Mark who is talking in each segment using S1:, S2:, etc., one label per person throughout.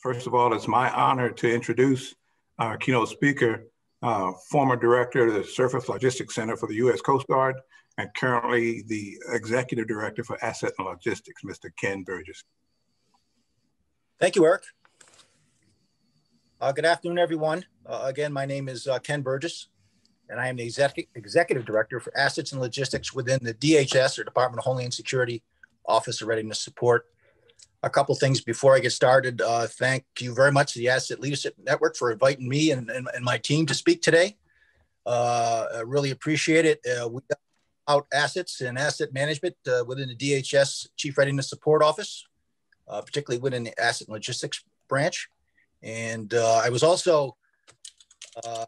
S1: First of all, it's my honor to introduce our keynote speaker, uh, former director of the Surface Logistics Center for the U.S. Coast Guard, and currently the executive director for Asset and Logistics, Mr. Ken Burgess.
S2: Thank you, Eric. Uh, good afternoon, everyone. Uh, again, my name is uh, Ken Burgess, and I am the exec executive director for Assets and Logistics within the DHS, or Department of Homeland Security Office of Readiness Support. A couple things before I get started. Uh, thank you very much to the Asset Leadership Network for inviting me and, and, and my team to speak today. Uh, I really appreciate it. Uh, we out assets and asset management within the DHS Chief Readiness Support Office, particularly within the Asset and Logistics branch. And uh, I was also uh,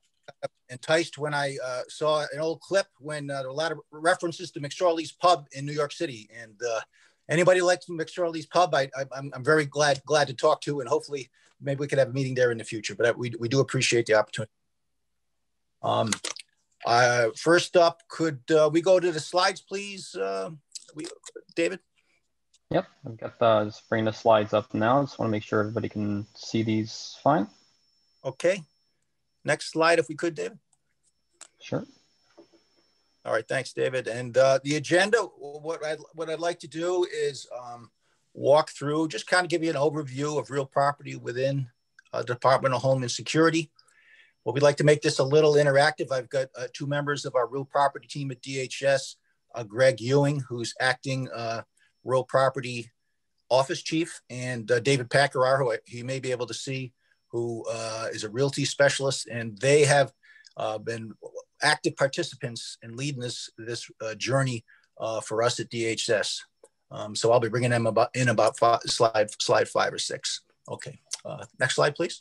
S2: enticed when I uh, saw an old clip when uh, a lot of references to McSorley's Pub in New York City. And uh, anybody like likes McSorley's Pub, I, am very glad glad to talk to, and hopefully maybe we could have a meeting there in the future. But we, we do appreciate the opportunity. Um, uh, first up, could uh, we go to the slides, please, uh, we, David?
S3: Yep, I've got the, just bring the slides up now. Just want to make sure everybody can see these fine.
S2: Okay. Next slide, if we could, David.
S3: Sure.
S2: All right, thanks, David. And uh, the agenda, what I'd, what I'd like to do is um, walk through, just kind of give you an overview of real property within uh, Department of Homeland Security. Well, we'd like to make this a little interactive. I've got uh, two members of our real property team at DHS, uh, Greg Ewing, who's acting uh, real property office chief, and uh, David Pacurar, who he may be able to see, who is a realty specialist, and they have been active participants in leading this this uh, journey uh, for us at DHS. Um, so I'll be bringing them about in about five, slide slide five or six. Okay, uh, next slide, please.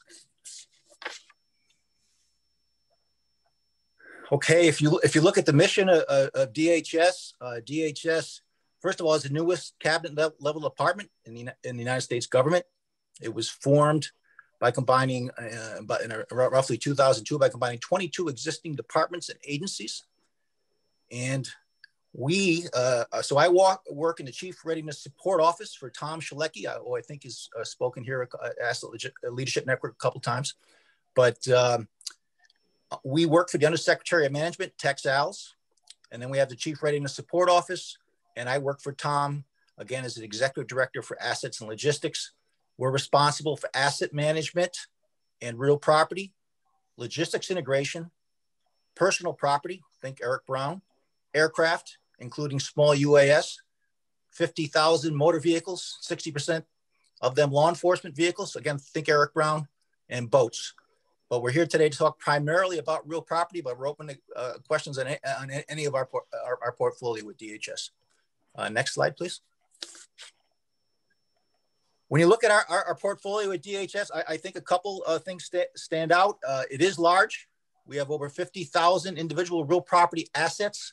S2: Okay, if you if you look at the mission of, of DHS, DHS First of all, is the newest cabinet level department in the, in the United States government. It was formed by combining, uh, by, in roughly 2002, by combining 22 existing departments and agencies. And we, uh, so I walk, work in the Chief Readiness Support Office for Tom Chaleki, who I think has uh, spoken here at Asset Leadership Network a couple times. But um, we work for the Undersecretary of Management, Tex Alles, and then we have the Chief Readiness Support Office, and I work for Tom, again, as an executive director for assets and logistics. We're responsible for asset management and real property, logistics integration, personal property, think Eric Brown, aircraft, including small UAS, 50,000 motor vehicles, 60% of them law enforcement vehicles, again, think Eric Brown, and boats. But we're here today to talk primarily about real property, but we're open to uh, questions on, on, any of our, our, our portfolio with DHS. Uh, next slide, please. When you look at our, our, our portfolio at DHS, I, I, think a couple of things st stand out. Uh, it is large. We have over 50,000 individual real property assets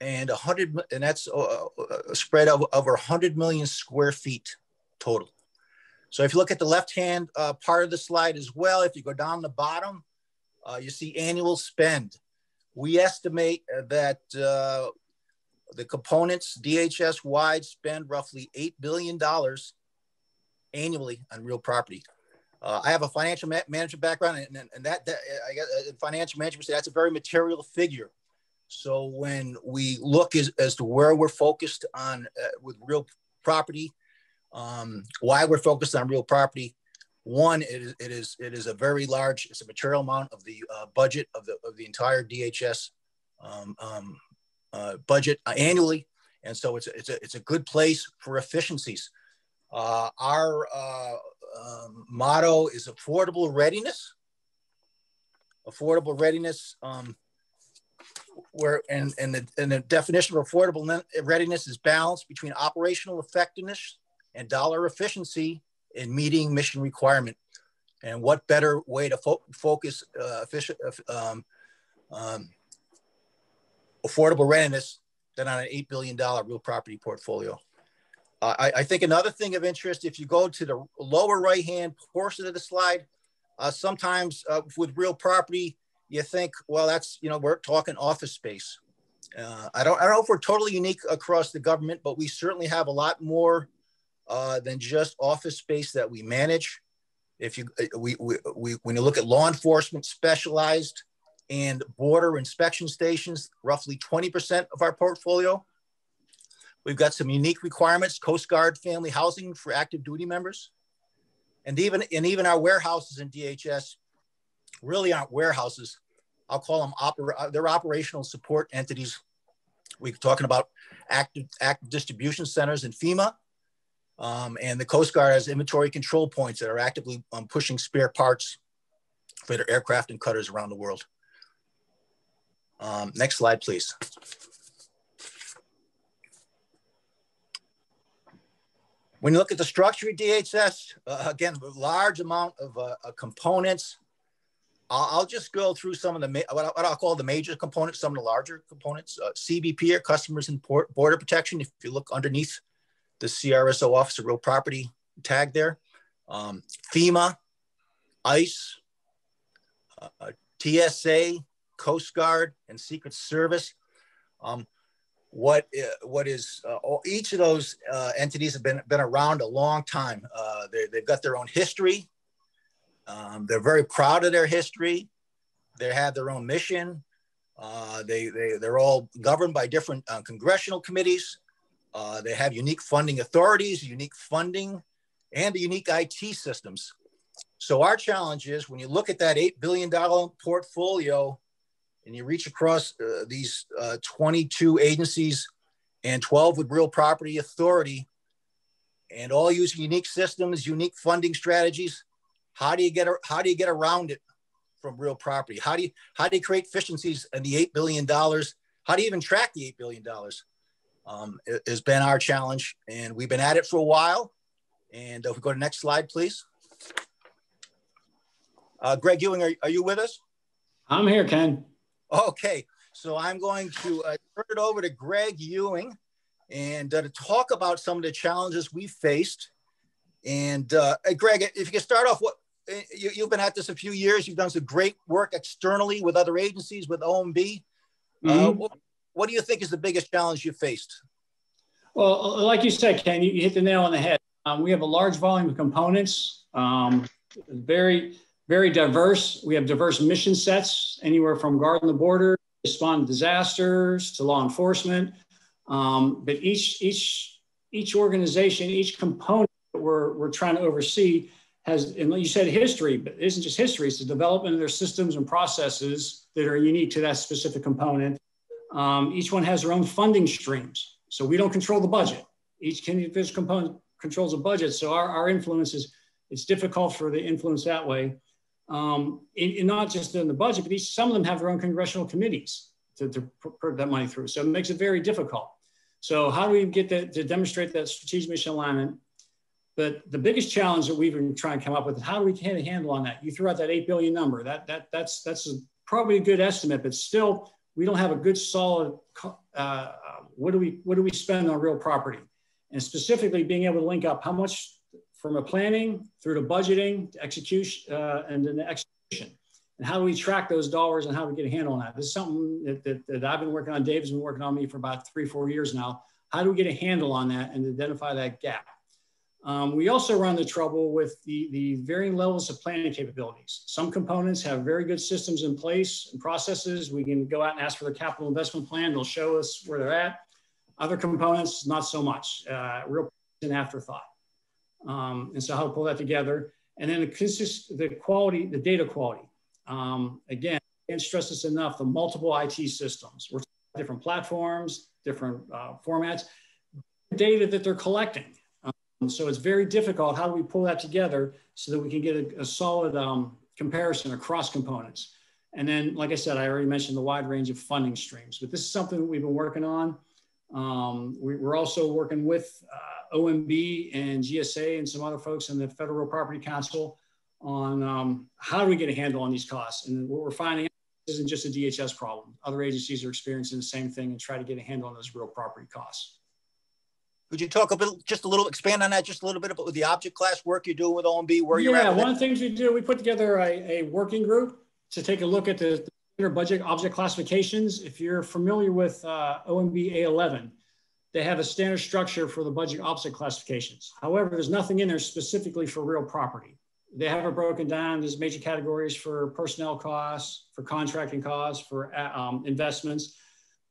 S2: and 100, and that's a, uh, uh, spread of over 100 million square feet total. So if you look at the left-hand uh, part of the slide as well, if you go down the bottom, you see annual spend. We estimate that the components DHS wide spend roughly $8 billion annually on real property. Uh, I have a financial ma management background, and, and that, that I guess uh, financial management, that's a very material figure. So when we look as, as to where we're focused on uh, with real property, um, why we're focused on real property, one, it is, it is it is a very large, it's a material amount of the uh, budget of the of the entire DHS um, um, uh, budget uh, annually. And so it's a, it's, a, it's a good place for efficiencies. Uh, our uh, um, motto is affordable readiness. Affordable readiness, um, where and, and, the, and the definition of affordable readiness is balance between operational effectiveness and dollar efficiency in meeting mission requirement. And what better way to fo focus uh, efficient, um, um, affordable readiness than on an $8 billion real property portfolio. I, I, think another thing of interest, if you go to the lower right-hand portion of the slide, uh, sometimes uh, with real property, you think, well, that's, you know, we're talking office space. Uh, I, don't, I don't know if we're totally unique across the government, but we certainly have a lot more uh, than just office space that we manage. If you uh, we, we, we when you look at law enforcement specialized and border inspection stations, roughly 20% of our portfolio. We've got some unique requirements, Coast Guard family housing for active duty members. And even, and even our warehouses in DHS really aren't warehouses. I'll call them, opera, they're operational support entities. We're talking about active, active distribution centers in FEMA. Um, and the Coast Guard has inventory control points that are actively um, pushing spare parts for their aircraft and cutters around the world. Um, next slide, please. When you look at the structure of DHS, uh, again, large amount of uh, uh, components. I'll, I'll, just go through some of the, what, I, will call the major components, some of the larger components. Uh, CBP, or Customers and Border Protection, if you look underneath the CRSO Officer Real Property tag there. Um, FEMA, ICE, uh, TSA, Coast Guard, and Secret Service. Um, what uh, what is uh, each of those uh, entities have been been around a long time. Uh, they've got their own history. Um, they're very proud of their history. They have their own mission. Uh, they they they're all governed by different uh, congressional committees. they have unique funding authorities, unique funding, and unique IT systems. So our challenge is when you look at that eight billion dollar portfolio and you reach across uh, these uh, 22 agencies and 12 with real property authority and all using unique systems, unique funding strategies. How do you get how do you get around it from real property? How do you how do you create efficiencies in the eight billion dollars? How do you even track the eight billion dollars? Um, it, has been our challenge, and we've been at it for a while. And if we go to next slide, please. Uh, Greg Ewing, are, are you with us?
S4: I'm here, Ken.
S2: Okay, so I'm going to uh, turn it over to Greg Ewing and uh, to talk about some of the challenges we faced. And uh, Greg, if you can start off, what uh, you, have been at this a few years. You've done some great work externally with other agencies, with OMB. Uh, mm-hmm. What, what, do you think is the biggest challenge you faced?
S4: Well, like you said, Ken, you, hit the nail on the head. Um, we have a large volume of components, um, very very diverse. We have diverse mission sets, anywhere from guarding the border, respond to disasters, to law enforcement. Um, but each each each organization, each component that we're we're trying to oversee has, and you said history, but it isn't just history; it's the development of their systems and processes that are unique to that specific component. Um, each one has their own funding streams, so we don't control the budget. Each individual component controls a budget, so our, our influence is it's difficult for the influence that way um, in, in not just in the budget, but each, some of them have their own congressional committees to, to put that money through. So it makes it very difficult. So how do we get that to demonstrate that strategic mission alignment? But the biggest challenge that we've been trying to come up with is how do we get a handle on that? You threw out that eight billion number. That that that's that's a, probably a good estimate, but still we don't have a good solid. Uh, what do we what do we spend on real property? And specifically being able to link up how much from a planning through to budgeting to execution uh, and then the execution. And how do we track those dollars and how do we get a handle on that? This is something that, that, that I've been working on. Dave's been working on me for about three, four years now. How do we get a handle on that and identify that gap? Um, we also run the trouble with the, the varying levels of planning capabilities. Some components have very good systems in place and processes. We can go out and ask for the capital investment plan. They'll show us where they're at. Other components, not so much. Uh, real an afterthought. Um, and so how to pull that together. And then the, consist, the quality, the data quality. Um, again, can't stress this enough, the multiple IT systems. We're different platforms, different uh, formats, data that they're collecting. Um, so it's very difficult. How do we pull that together so that we can get a, a solid um, comparison across components? And then, like I said, I already mentioned the wide range of funding streams, but this is something that we've been working on. Um, we, are also working with uh, OMB and GSA and some other folks in the Federal Property Council on um, how do we get a handle on these costs. And what we're finding isn't just a DHS problem. Other agencies are experiencing the same thing and try to get a handle on those real property costs.
S2: Could you talk a bit, just a little, expand on that just a little bit about with the object class work you're doing with OMB, where you're
S4: at? Yeah, one of the things we do, we put together a, a working group to take a look at the, the budget object classifications. If you're familiar with uh, OMB A11, they have a standard structure for the budget object classifications. However, there's nothing in there specifically for real property. They have it broken down. There's major categories for personnel costs, for contracting costs, for uh, um, investments,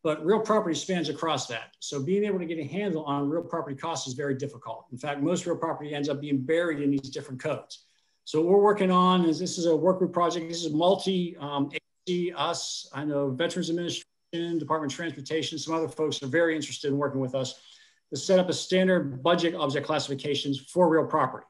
S4: but real property spans across that. So being able to get a handle on real property costs is very difficult. In fact, most real property ends up being buried in these different codes. So what we're working on is this is a work group project. This is multi um, agency, us, I know Veterans Administration, Department of Transportation, some other folks are very interested in working with us to set up a standard budget object classifications for real property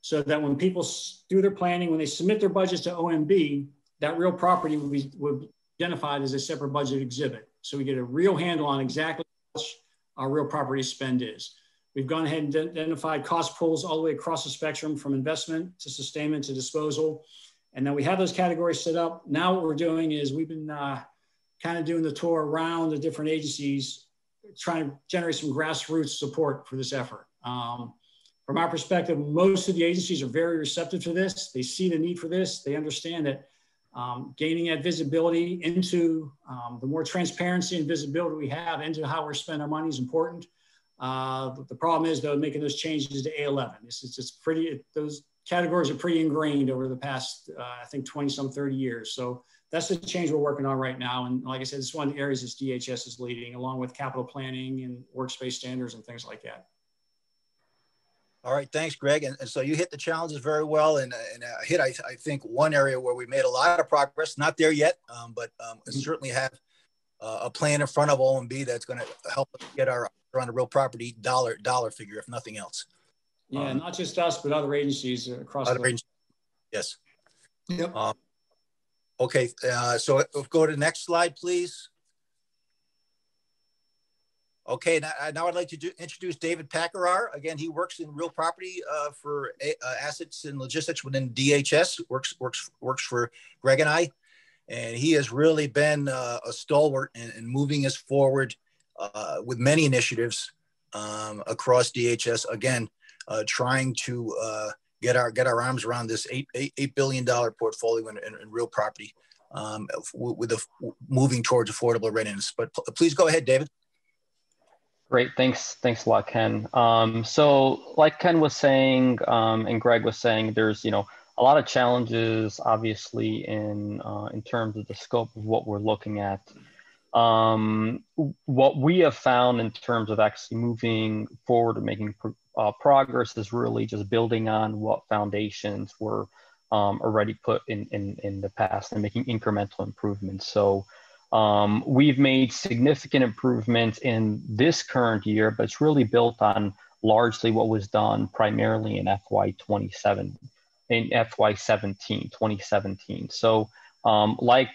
S4: so that when people do their planning, when they submit their budgets to OMB, that real property will be, be identified as a separate budget exhibit. So we get a real handle on exactly our real property spend is. We've gone ahead and identified cost pools all the way across the spectrum from investment to sustainment to disposal. And then we have those categories set up. Now what we're doing is we've been uh, kind of doing the tour around the different agencies, trying to generate some grassroots support for this effort. Um, from our perspective, most of the agencies are very receptive to this. They see the need for this. They understand that um, gaining that visibility into um, the more transparency and visibility we have into how we're spending our money is important. Uh, the problem is though, making those changes to A11. This is just pretty, those categories are pretty ingrained over the past, uh, I think 20 some 30 years. So that's the change we're working on right now. And like I said, it's one of the areas that DHS is leading along with capital planning and workspace standards and things like that.
S2: All right, thanks, Greg. And, and so you hit the challenges very well, and, and uh, hit I, I, think one area where we made a lot of progress. Not there yet, um, but um, mm-hmm. certainly have uh, a plan in front of OMB that's going to help us get our on a real property dollar dollar figure, if nothing else.
S4: Yeah, um, not just us, but other agencies across. Other the- agencies.
S2: Yes. Yep. Um, okay, uh, so go to the next slide, please. Okay, now, uh, now I'd like to do, introduce David Pacurar. Again, he works in real property uh, for uh, assets and logistics within DHS. works works works for Greg and I, and he has really been uh, a stalwart in, in, moving us forward uh, with many initiatives um, across DHS. Again, uh, trying to get our get our arms around this eight eight, billion dollar portfolio in, in, in, real property, um, with the moving towards affordable readiness. But please go ahead, David.
S3: Great, thanks, thanks a lot, Ken. Um, so, like Ken was saying, um, and Greg was saying, there's you know a lot of challenges, obviously, in uh, in terms of the scope of what we're looking at. Um, what we have found in terms of actually moving forward and making uh, progress is really just building on what foundations were um, already put in, in in the past and making incremental improvements. So. Um, we've made significant improvements in this current year, but it's really built on largely what was done primarily in FY27, in FY17, 2017. So, um, like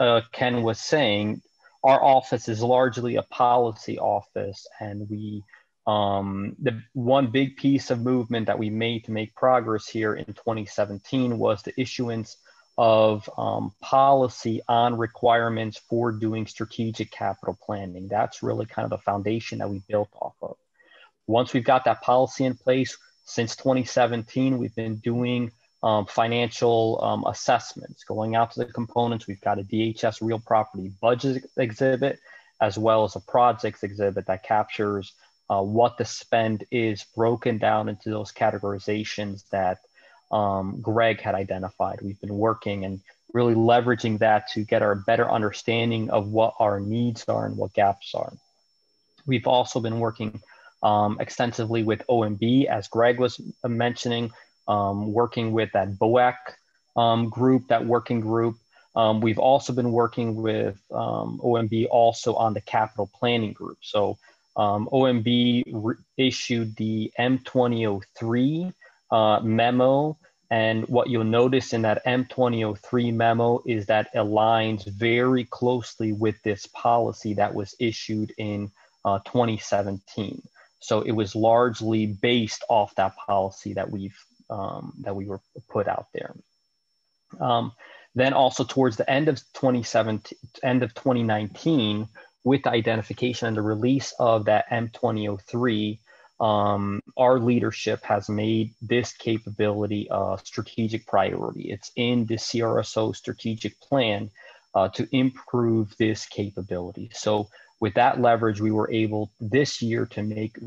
S3: uh, Ken was saying, our office is largely a policy office, and we um, the one big piece of movement that we made to make progress here in 2017 was the issuance of um, policy on requirements for doing strategic capital planning. That's really kind of the foundation that we built off of. Once we've got that policy in place, since 2017, we've been doing um, financial um, assessments, going out to the components. We've got a DHS real property budget exhibit, as well as a projects exhibit that captures uh, what the spend is broken down into those categorizations that um, Greg had identified. We've been working and really leveraging that to get our better understanding of what our needs are and what gaps are. We've also been working um, extensively with OMB, as Greg was mentioning, um, working with that BOAC um, group, that working group. Um, we've also been working with um, OMB also on the capital planning group. So OMB re- issued the M2003 uh, memo. And what you'll notice in that M2003 memo is that aligns very closely with this policy that was issued in uh, 2017. So it was largely based off that policy that we've um, that we were put out there. Um, then also towards the end of 2017, end of 2019, with the identification and the release of that M2003, um, our leadership has made this capability a strategic priority. It's in the CRSO strategic plan uh, to improve this capability. So with that leverage, we were able this year to make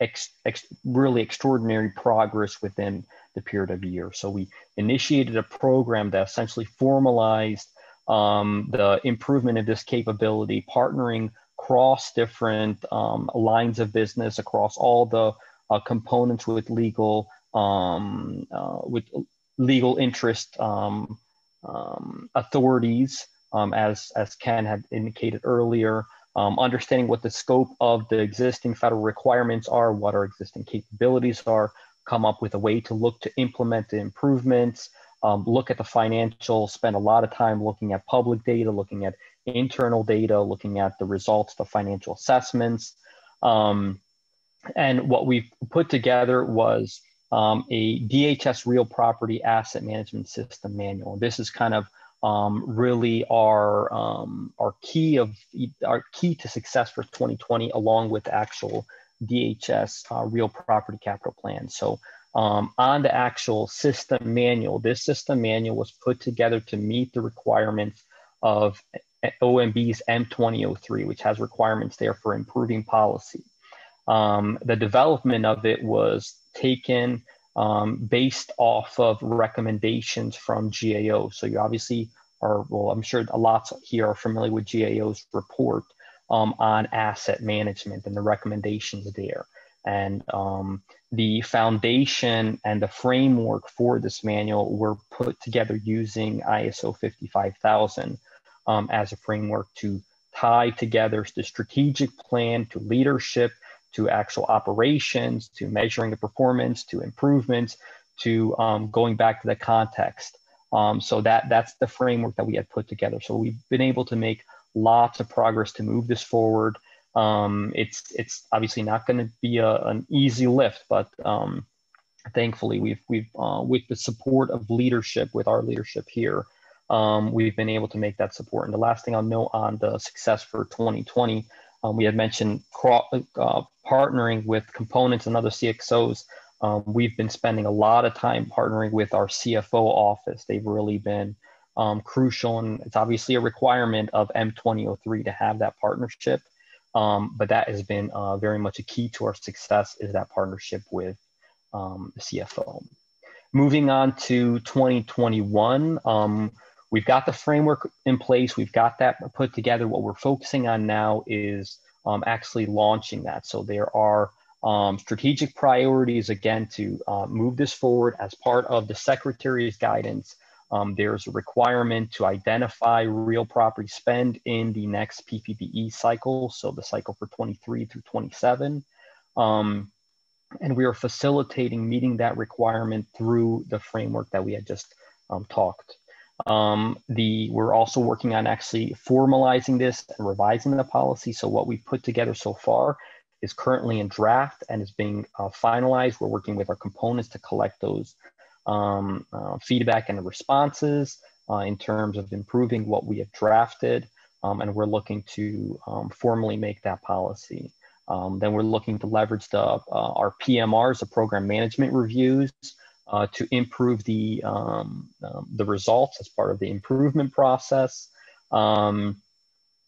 S3: ex, ex, really extraordinary progress within the period of year. So we initiated a program that essentially formalized um, the improvement of this capability, partnering across different um, lines of business, across all the uh, components with legal, um, uh, with legal interest um, um, authorities, um, as as Ken had indicated earlier. Understanding what the scope of the existing federal requirements are, what our existing capabilities are, come up with a way to look to implement the improvements, um, look at the financial, spend a lot of time looking at public data, looking at internal data, looking at the results, the financial assessments. Um, and what we've put together was um, a DHS real property asset management system manual. This is kind of um, really our um, our key of our key to success for 2020, along with actual DHS uh, real property capital plan. So um, on the actual system manual, this system manual was put together to meet the requirements of OMB's M2003, which has requirements there for improving policy. Um, the development of it was taken um, based off of recommendations from GAO. So you obviously are, well, I'm sure a lot here are familiar with GAO's report um, on asset management and the recommendations there. And um, the foundation and the framework for this manual were put together using ISO 55000 um, as a framework to tie together the strategic plan to leadership to actual operations, to measuring the performance, to improvements, to um, going back to the context. Um, so that that's the framework that we had put together. So we've been able to make lots of progress to move this forward. Um, it's it's obviously not going to be a, an easy lift, but um, thankfully we've we've uh, with the support of leadership, with our leadership here, um, we've been able to make that support. And the last thing I'll note on the success for 2020 um, we had mentioned uh, partnering with components and other CXOs. Um, we've been spending a lot of time partnering with our CFO office. They've really been um, crucial, and it's obviously a requirement of M2003 to have that partnership. Um, but that has been uh, very much a key to our success is that partnership with um, the CFO. Moving on to 2021, um, we've got the framework in place. We've got that put together. What we're focusing on now is um, actually launching that. So there are um, strategic priorities again to uh, move this forward as part of the secretary's guidance. Um, there's a requirement to identify real property spend in the next PPBE cycle, so the cycle for 23 through 27. Um, and we are facilitating meeting that requirement through the framework that we had just um, talked um, the we're also working on actually formalizing this and revising the policy. So what we've put together so far is currently in draft and is being uh, finalized. We're working with our components to collect those um, uh, feedback and responses uh, in terms of improving what we have drafted. Um, and we're looking to um, formally make that policy. Um, then we're looking to leverage the, uh, our PMRs, the program management reviews, uh, to improve the, um, the results as part of the improvement process.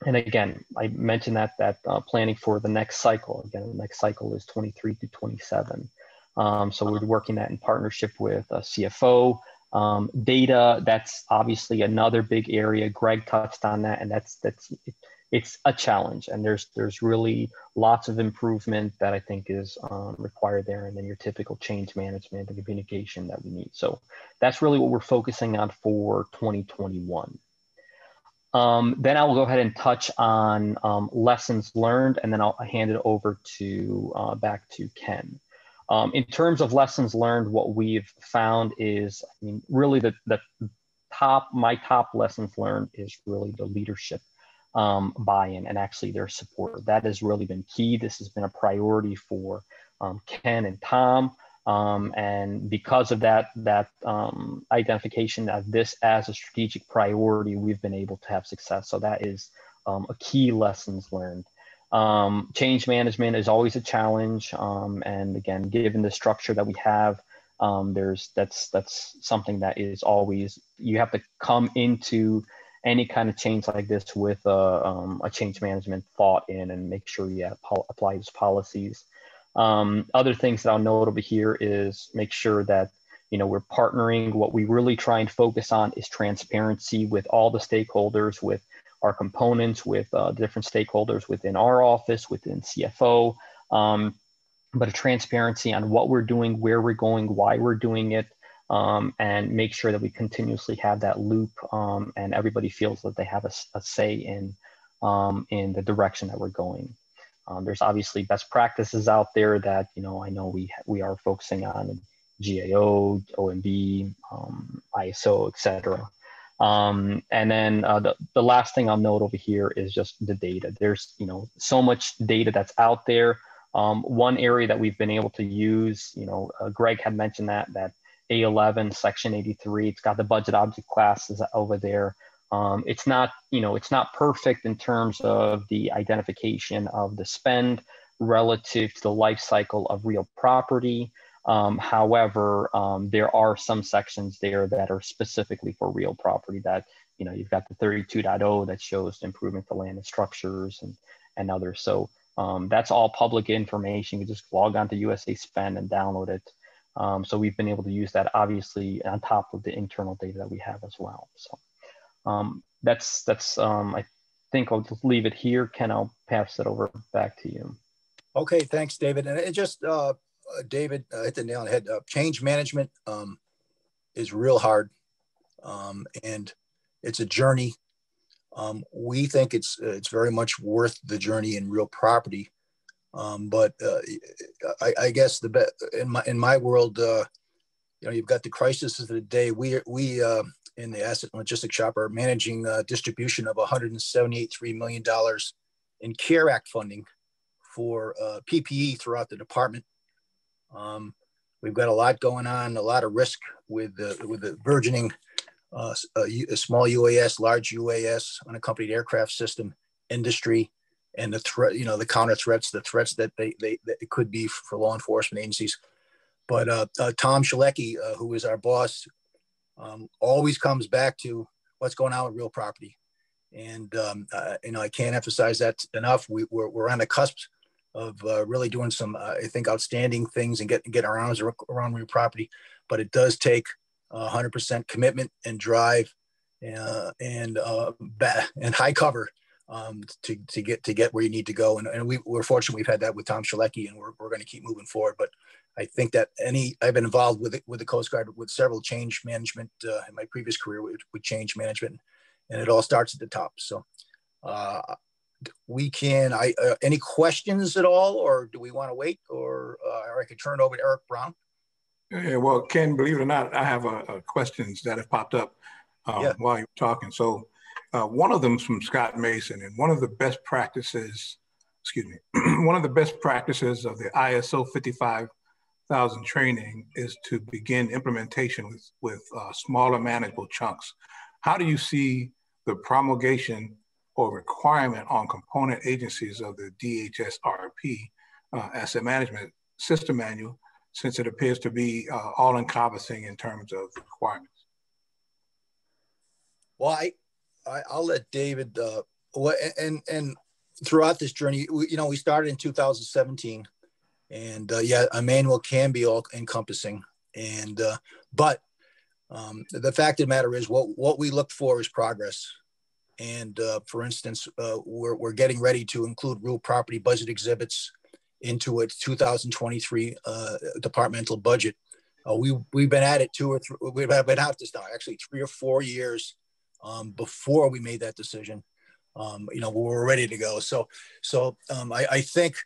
S3: And again, I mentioned that that uh, planning for the next cycle. Again, the next cycle is 23 to 27. Um, so we're working that in partnership with a CFO. Um, data, that's obviously another big area. Greg touched on that, and that's that's it's a challenge and there's there's really lots of improvement that I think is um, required there and then your typical change management and communication that we need. So that's really what we're focusing on for 2021. Um, then I'll go ahead and touch on um, lessons learned and then I'll hand it over to uh, back to Ken. Um, in terms of lessons learned, what we've found is, I mean, really the, the top, my top lessons learned is really the leadership um, buy-in and actually their support. That has really been key. This has been a priority for um, Ken and Tom. Um, and because of that, that um, identification of this as a strategic priority, we've been able to have success. So that is um, a key lessons learned. Um, change management is always a challenge. and again, given the structure that we have, there's that's that's something that is always you have to come into any kind of change like this with a, um, a change management thought in and make sure you apply these policies. Um, other things that I'll note over here is make sure that you know we're partnering. What we really try and focus on is transparency with all the stakeholders, with our components, with uh, different stakeholders within our office, within CFO, um, but a transparency on what we're doing, where we're going, why we're doing it, um, and make sure that we continuously have that loop um, and everybody feels that they have a, a say in, um, in the direction that we're going. Um, there's obviously best practices out there that, you know, I know we, we are focusing on GAO, OMB, um, ISO, et cetera. Um, and then uh, the, the last thing I'll note over here is just the data. There's, you know, so much data that's out there. Um, one area that we've been able to use, you know, uh, Greg had mentioned that, that a11 section 83 it's got the budget object classes over there um, it's not you know it's not perfect in terms of the identification of the spend relative to the life cycle of real property um, however um, there are some sections there that are specifically for real property that you know you've got the 32.0 that shows improvement to land and structures and and others so um, that's all public information you just log on to usa spend and download it um, so we've been able to use that obviously on top of the internal data that we have as well. So um, that's, that's um, I think I'll just leave it here. Ken, I'll pass it over back to you.
S2: Okay, thanks, David. And it just, uh, David uh, hit the nail on the head. Uh, change management um, is real hard um, and it's a journey. Um, we think it's, it's very much worth the journey in real property um, but uh, I, I, guess the be- in my in my world, uh, you know, you've got the crisis of the day. We we uh, in the asset and logistics shop are managing uh, distribution of 178.3 million dollars in CARE Act funding for uh, PPE throughout the department. Um, we've got a lot going on, a lot of risk with the with the burgeoning uh, a, a small UAS, large UAS, unaccompanied aircraft system industry and the threat, you know, the counter threats, the threats that they, they that it could be for law enforcement agencies. But uh, uh, Tom Chaleki, uh, who is our boss, um, always comes back to what's going on with real property. And, um, uh, you know, I can't emphasize that enough. We, we're, we're on the cusp of uh, really doing some, uh, I think, outstanding things and get, get our arms around your property. But it does take 100% commitment and drive and, and high cover um, to, to get to get where you need to go. And, and we, we're fortunate we've had that with Tom Chaleki and we're, we're going to keep moving forward. But I think that any, I've been involved with it, with the Coast Guard with several change management uh, in my previous career with, with, change management and it all starts at the top. So uh, we can, I, uh, any questions at all, or do we want to wait or, uh, or I could turn it over to Eric Brown?
S1: Yeah, well, Ken, believe it or not, I have questions that have popped up um, yeah. while you're talking. So uh, one of them is from Scott Mason, and one of the best practices, excuse me, one of the best practices of the ISO 55000 training is to begin implementation with, with uh, smaller manageable chunks. How do you see the promulgation or requirement on component agencies of the DHS-RP uh, asset management system manual, since it appears to be uh, all encompassing in terms of requirements?
S2: Well, I, I, will let David. Uh, and and throughout this journey, we, you know, we started in 2017, and uh, yeah, a manual can be all encompassing. And uh, but um, the fact of the matter is, what what we look for is progress. And uh, for instance, uh, we're we're getting ready to include real property budget exhibits into a 2023 uh, departmental budget. Uh, we we've been at it two or three. We've been at this now actually three or four years um, before we made that decision. Um, you know, we were ready to go. So, so um, I, I, think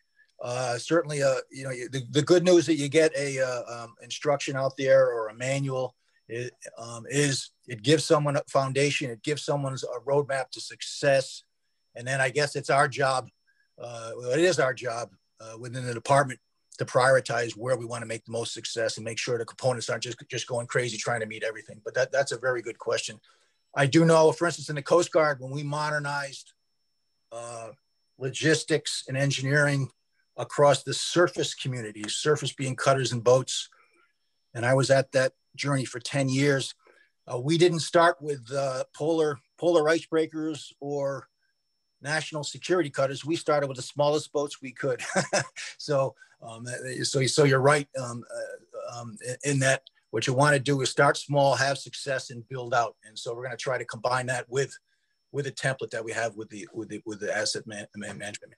S2: uh, certainly, uh, you know, the, the, good news that you get a um, instruction out there or a manual is, um, is it gives someone a foundation. It gives someone a roadmap to success. And then I guess it's our job. Uh, well, it is our job uh, within the department to prioritize where we want to make the most success and make sure the components aren't just just going crazy trying to meet everything. But that, that's a very good question. I do know, for instance, in the Coast Guard, when we modernized uh, logistics and engineering across the surface communities, surface being cutters and boats, and I was at that journey for 10 years. Uh, we didn't start with uh, polar polar ice breakers or national security cutters, we started with the smallest boats we could. so, um, so, so you're right um, uh, um, in that what you want to do is start small, have success, and build out. And so we're going to try to combine that with with a template that we have with the with the with the asset man, management.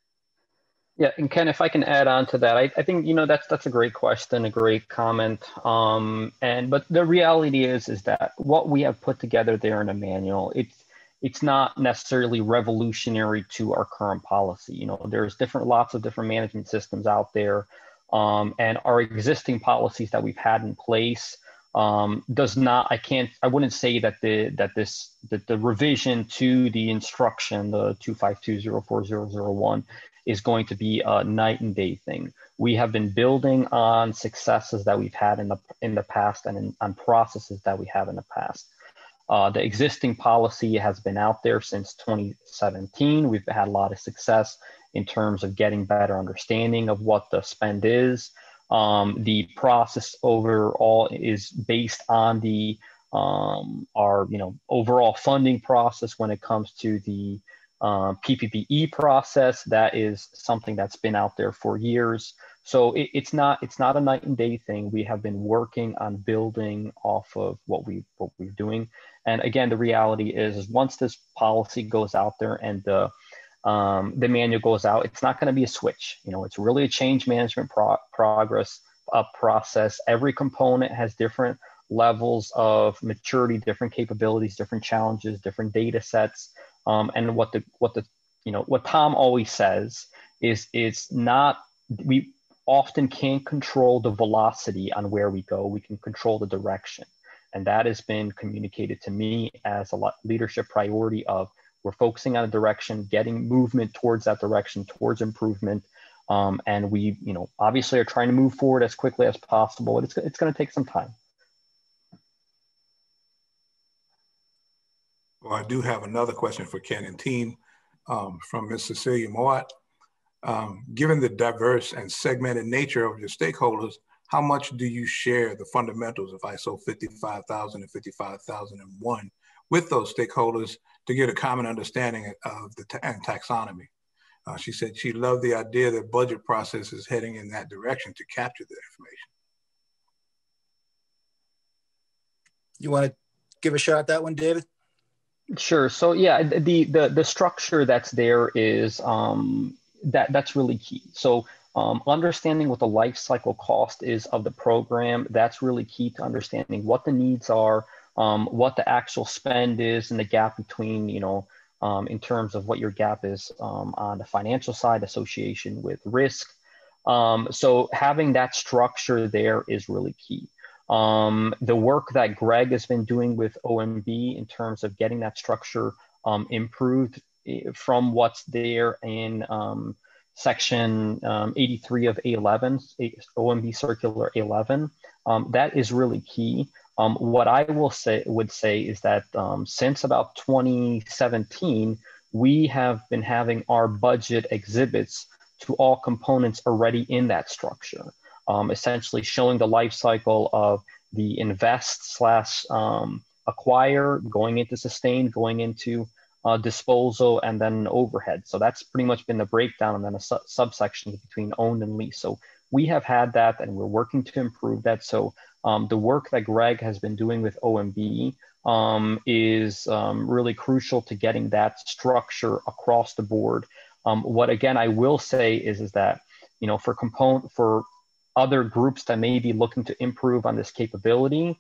S3: Yeah, and Ken, if I can add on to that, I, I think you know that's that's a great question, a great comment. Um, and but the reality is is that what we have put together there in a manual, it's it's not necessarily revolutionary to our current policy. You know, there's different lots of different management systems out there, um, and our existing policies that we've had in place um, does not i can't i wouldn't say that the that this that the revision to the instruction the 2520401 is going to be a night and day thing. We have been building on successes that we've had in the in the past and in, on processes that we have in the past. Uh, the existing policy has been out there since 2017 we've had a lot of success in terms of getting better understanding of what the spend is. Um, the process overall is based on the um, our you know overall funding process when it comes to the uh, PPBE process. That is something that's been out there for years. So it, it's not it's not a night and day thing. We have been working on building off of what we what we're doing. And again, the reality is, is once this policy goes out there and the um, the manual goes out, it's not going to be a switch. You know, it's really a change management pro- progress uh, process. Every component has different levels of maturity, different capabilities, different challenges, different data sets. Um, and what the what the you know what Tom always says is it's not we often can't control the velocity on where we go. We can control the direction. And that has been communicated to me as a lot leadership priority of we're focusing on a direction, getting movement towards that direction, towards improvement. Um, and we, you know, obviously are trying to move forward as quickly as possible. It's, it's going to take some time.
S1: Well, I do have another question for Ken and team um, from Ms. Cecilia Mowat. Um, given the diverse and segmented nature of your stakeholders, how much do you share the fundamentals of ISO 55000 and 55001 with those stakeholders to get a common understanding of the and taxonomy. Uh, she said she loved the idea that budget process is heading in that direction to capture the information.
S2: You want to give a shot at that one, David?
S3: Sure. So yeah, the the the structure that's there is um, that that's really key. So um, understanding what the life cycle cost is of the program, that's really key to understanding what the needs are, um, what the actual spend is and the gap between, you know, um, in terms of what your gap is um, on the financial side association with risk. Um, so having that structure there is really key. Um, the work that Greg has been doing with OMB in terms of getting that structure um, improved eh, from what's there in section 83 of A11, OMB Circular A11, that is really key. Um, what I will say would say is that um, since about 2017, we have been having our budget exhibits to all components already in that structure, um, essentially showing the life cycle of the invest slash um, acquire, going into sustain, going into uh, disposal, and then overhead. So that's pretty much been the breakdown, and then a su- subsection between owned and lease. So we have had that, and we're working to improve that. So um, the work that Greg has been doing with OMB um, is um, really crucial to getting that structure across the board. Um, what again I will say is is that you know for component for other groups that may be looking to improve on this capability,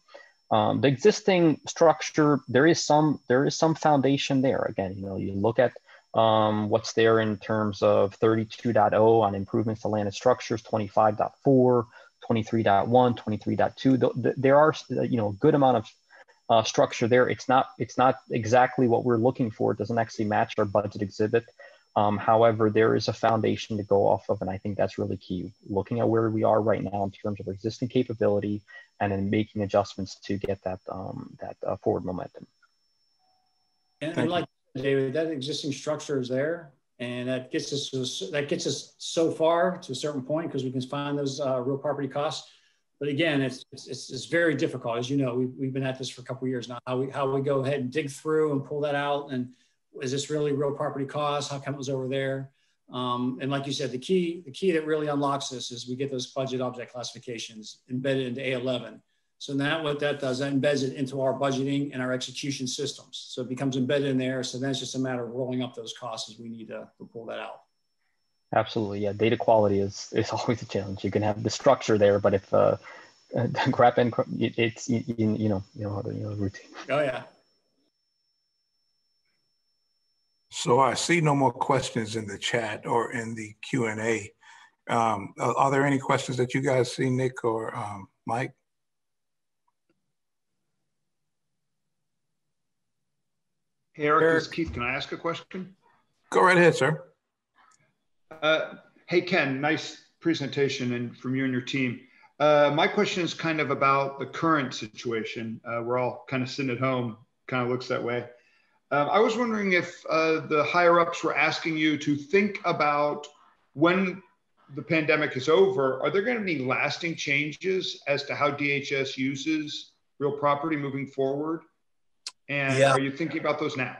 S3: um, the existing structure there is some there is some foundation there. Again, you know you look at um, what's there in terms of 32.0 on improvements to landed structures, 25.4, 23.1, 23.2. There are, you know, a good amount of uh, structure there. It's not, it's not exactly what we're looking for. It doesn't actually match our budget exhibit. Um, however, there is a foundation to go off of, and I think that's really key. Looking at where we are right now in terms of existing capability, and then making adjustments to get that um, that uh, forward momentum.
S4: And, and like David, that existing structure is there and that gets us that gets us so far to a certain point because we can find those uh, real property costs. but again, it's, it's, it's, very difficult. As you know, we've, we've been at this for a couple years now, how we, how we go ahead and dig through and pull that out. And is this really real property cost? How come it was over there? Um, and like you said, the key, the key that really unlocks this is we get those budget object classifications embedded into A11. So now what that does, that embeds it into our budgeting and our execution systems. So it becomes embedded in there. So then it's just a matter of rolling up those costs as we need to, to pull that out.
S3: Absolutely, yeah. Data quality is is always a challenge. You can have the structure there, but if uh, crap and it's you, you know you know how to you know routine.
S4: Oh yeah.
S1: So I see no more questions in the chat or in the Q and A. Um, are there any questions that you guys see, Nick or um, Mike?
S5: Hey, Eric, Eric. Keith. Can I ask a question?
S1: Go right ahead, sir.
S5: Uh, hey, Ken, nice presentation and from you and your team. Uh, my question is kind of about the current situation. Uh, we're all kind of sitting at home, kind of looks that way. Um, I was wondering if uh, the higher ups were asking you to think about when the pandemic is over, are there going to be lasting changes as to how DHS uses real property moving forward? And yeah. are you thinking about those now?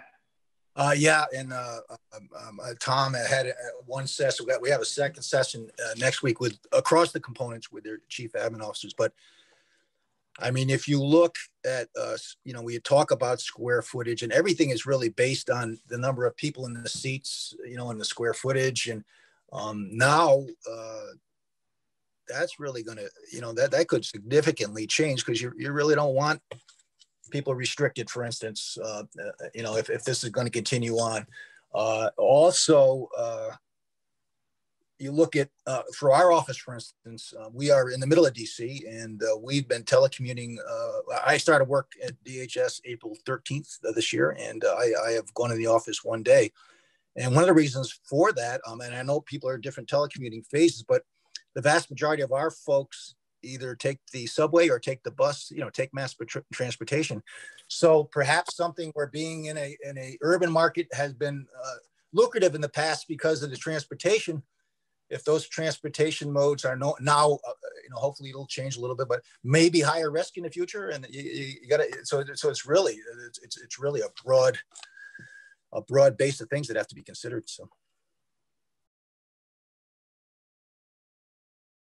S2: Uh, yeah, and uh, um, um uh, Tom had uh, one session. We have a second session uh, next week with across the components with their chief admin officers. But I mean, if you look at us, you know, we talk about square footage and everything is really based on the number of people in the seats, you know, in the square footage. And um, now uh, that's really going to, you know, that, that could significantly change because you, you really don't want people restricted, for instance, uh, uh you know, if, if this is going to continue on. Uh, also, uh, you look at uh, for our office, for instance, uh, we are in the middle of DC, and uh, we've been telecommuting. Uh, I started work at DHS April 13th of this year, and uh, I, I, have gone to the office one day. And one of the reasons for that, um, and I know people are in different telecommuting phases, but the vast majority of our folks either take the subway or take the bus, you know, take mass transportation. So perhaps something where being in a in a urban market has been uh, lucrative in the past because of the transportation if those transportation modes are no, now, uh, you know, hopefully it'll change a little bit, but maybe higher risk in the future. And you, you got to, so, so it's really, it's, it's, it's really a broad, a broad base of things that have to be considered. So.